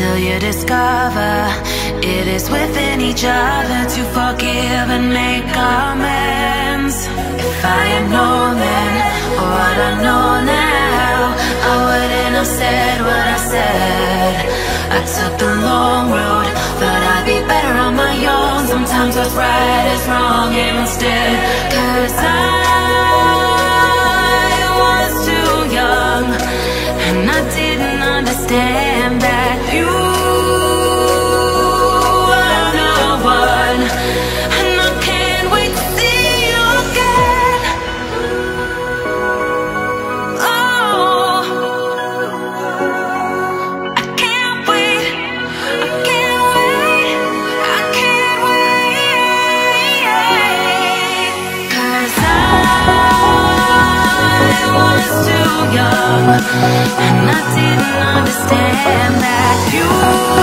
Till you discover it is within each other to forgive and make amends. If I had known then what I know now, I wouldn't have said what I said. I took the long road, thought I'd be better on my own. Sometimes what's right is wrong instead. Cause I was too young, and I didn't understand understand that you